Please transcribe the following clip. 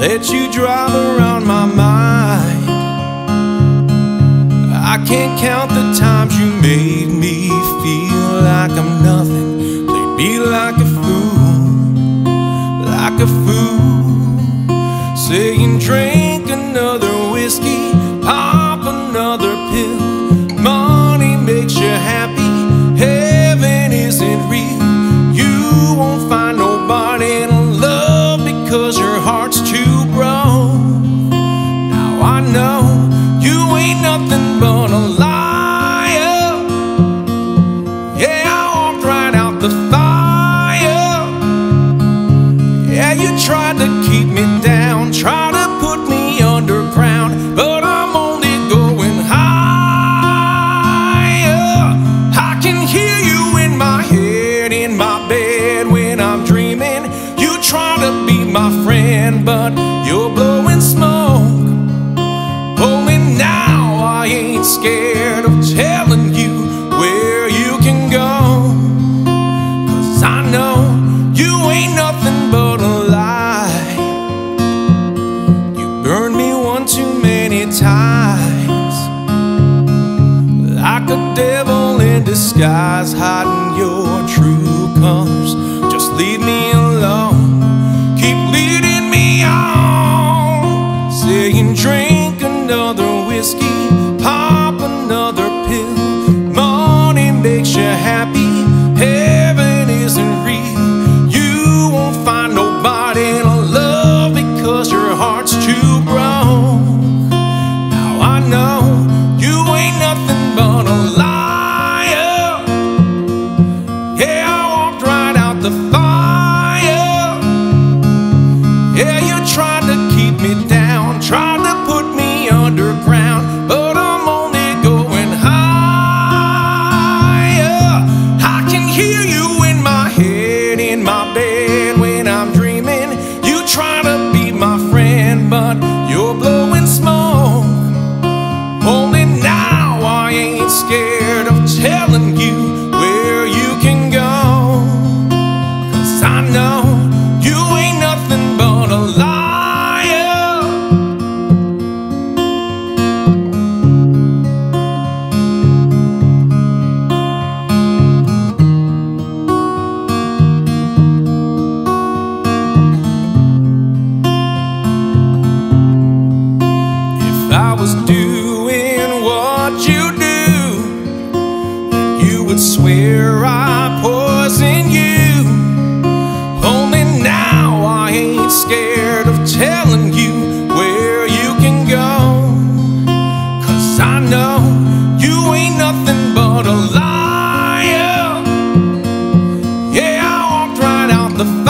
let you drive around my mind. I can't count the times you made me feel like I'm nothing. Played me like a fool, like a fool. Saying, drink another whiskey, pop another pill. Money but a liar. Yeah, I walked right out the fire. Yeah, you tried to keep me down, tried to put me underground, but I'm only going higher. I can hear you in my head, in my bed when I'm dreaming. You try to be my friend, but you're blowing I know you ain't nothing but a lie. You burned me one too many times. Like a devil in disguise, hiding your true colors. Just leave me alone. Keep leading me on. Saying, drink another whiskey, heart's too broke. Now I know you ain't nothing but a liar. Yeah, I walked right out the fire. Scared of telling you where you can go. Cause I know you ain't nothing but a liar. If I was doing what you I know you ain't nothing but a liar. Yeah, I walked right out the fire